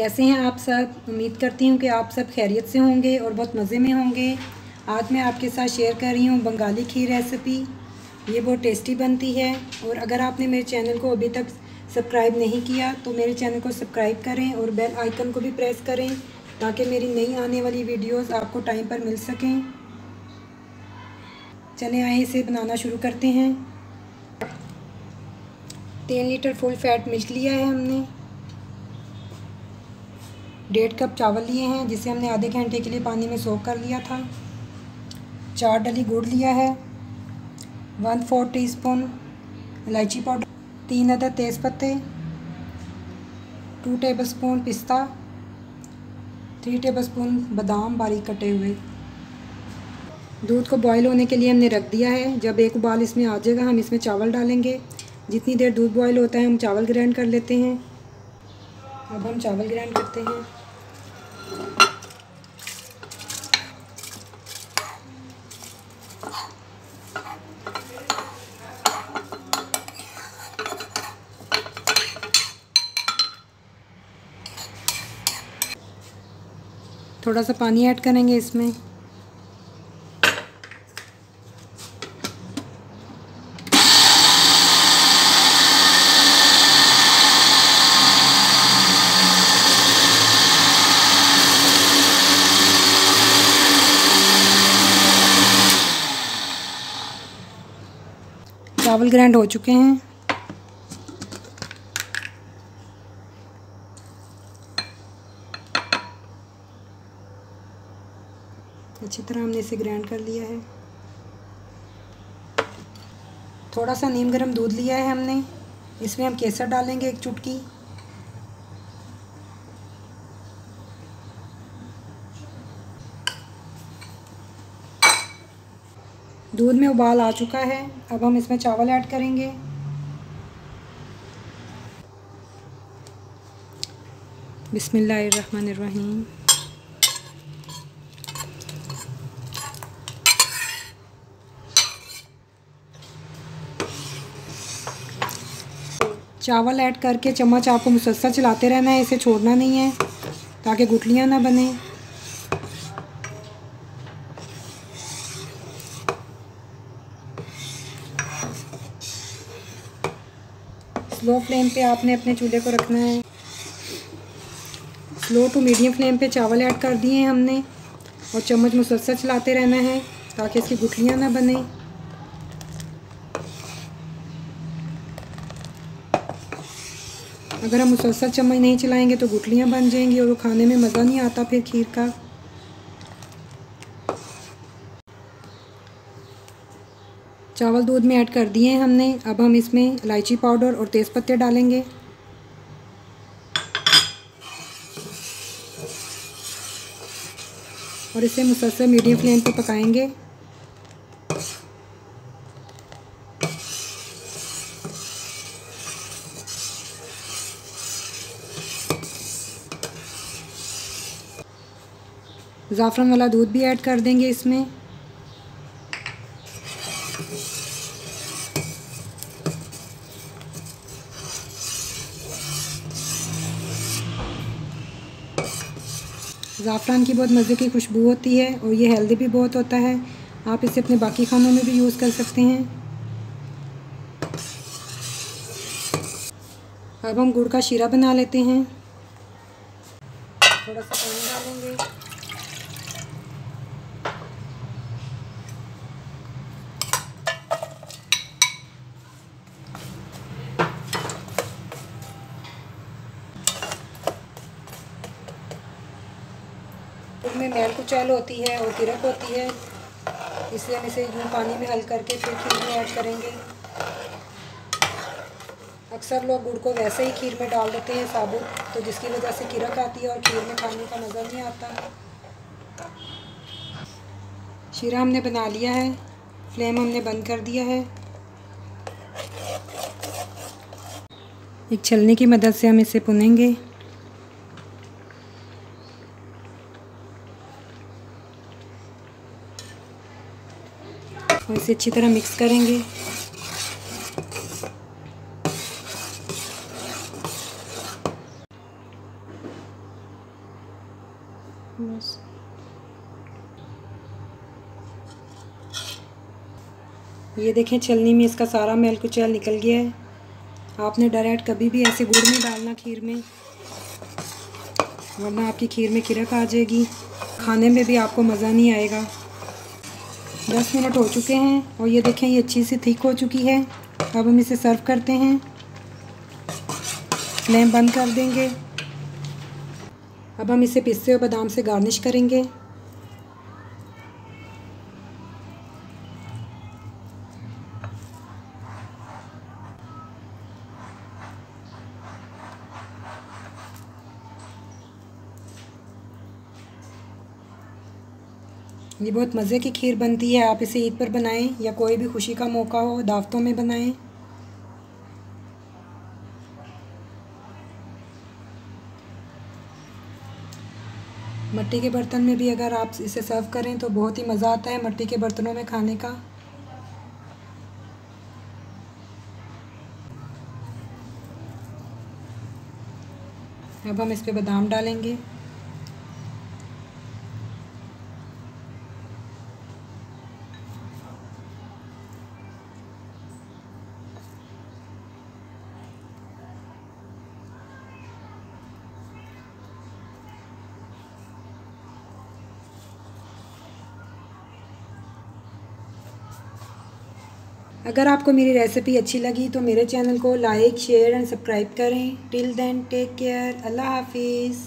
कैसे हैं आप सब? उम्मीद करती हूँ कि आप सब खैरियत से होंगे और बहुत मज़े में होंगे। आज मैं आपके साथ शेयर कर रही हूँ बंगाली खीर रेसिपी ये बहुत टेस्टी बनती है और अगर आपने मेरे चैनल को अभी तक सब्सक्राइब नहीं किया तो मेरे चैनल को सब्सक्राइब करें और बेल आइकन को भी प्रेस करें ताकि मेरी नई आने वाली वीडियोस आपको टाइम पर मिल सकें। चले आए इसे बनाना शुरू करते हैं। तीन लीटर फुल फैट मिल्क लिया है हमने। डेढ़ कप चावल लिए हैं, जिसे हमने आधे घंटे के लिए पानी में सोख कर लिया था। चार डली गुड़ लिया है, वन फोर टीस्पून इलायची पाउडर, तीन अदर तेज़पत्ते, टू टेबल स्पून पिस्ता, थ्री टेबल स्पून बादाम बारीक कटे हुए। दूध को बॉईल होने के लिए हमने रख दिया है। जब एक उबाल इसमें आ जाएगा, हम इसमें चावल डालेंगे। जितनी देर दूध बॉईल होता है, हम चावल ग्राइंड कर लेते हैं। अब हम चावल ग्राइंड करते हैं। थोड़ा सा पानी ऐड करेंगे इसमें। चावल ग्रैंड हो चुके हैं। अच्छी तरह हमने इसे ग्राइंड कर लिया है। थोड़ा सा नीम गरम दूध लिया है हमने। इसमें हम केसर डालेंगे एक चुटकी। दूध में उबाल आ चुका है। अब हम इसमें चावल ऐड करेंगे। बिस्मिल्लाहिर्रहमानिर्रहीम। चावल ऐड करके चम्मच आपको मुसलसल चलाते रहना है, इसे छोड़ना नहीं है, ताकि गुटलियाँ ना बने। स्लो फ्लेम पे आपने अपने चूल्हे को रखना है। स्लो टू मीडियम फ्लेम पे चावल ऐड कर दिए हैं हमने और चम्मच मुसलसल चलाते रहना है ताकि इसकी गुठलियाँ ना बने। अगर हम मुसलसल चम्मच नहीं चलाएँगे तो गुठलियाँ बन जाएँगी और वो खाने में मज़ा नहीं आता फिर खीर का। चावल दूध में ऐड कर दिए हैं हमने। अब हम इसमें इलायची पाउडर और तेज़पत्ते डालेंगे। और इसे मुसलसल मीडियम फ्लेम पर पकाएँगे। ज़ाफ़रान वाला दूध भी ऐड कर देंगे इसमें। ज़ाफ़रान की बहुत मज़े की खुशबू होती है और ये हेल्दी भी बहुत होता है। आप इसे अपने बाकी खानों में भी यूज़ कर सकते हैं। अब हम गुड़ का शीरा बना लेते हैं। थोड़ा सा पानी डालेंगे में मैल कुचैल होती है और किरक होती है। इसलिए हम इसे यूँ पानी में हल करके फिर खीर में ऐड करेंगे। अक्सर लोग गुड़ को वैसे ही खीर में डाल देते हैं साबुत तो जिसकी वजह से किरक आती है और खीर में खाने का मज़ा नहीं आता। शीरा हमने बना लिया है, फ्लेम हमने बंद कर दिया है। एक छलनी की मदद से हम इसे पुनेंगे और इसे अच्छी तरह मिक्स करेंगे। बस। ये देखें, चलनी में इसका सारा मेल कुचैल निकल गया है। आपने डायरेक्ट कभी भी ऐसे गुड़ में डालना खीर में, वरना आपकी खीर में किरक आ जाएगी। खाने में भी आपको मज़ा नहीं आएगा। दस मिनट हो चुके हैं और ये देखें, ये अच्छी सी थिक हो चुकी है। अब हम इसे सर्व करते हैं। फ्लेम बंद कर देंगे। अब हम इसे पिस्ते और बादाम से गार्निश करेंगे। ये बहुत मज़े की खीर बनती है, आप इसे ईद पर बनाएँ या कोई भी खुशी का मौका हो, दावतों में बनाएँ। मट्टी के बर्तन में भी अगर आप इसे सर्व करें तो बहुत ही मज़ा आता है मट्टी के बर्तनों में खाने का। अब हम इस पर बादाम डालेंगे। अगर आपको मेरी रेसिपी अच्छी लगी तो मेरे चैनल को लाइक शेयर एंड सब्सक्राइब करें. टिल देन टेक केयर अल्लाह हाफिज़.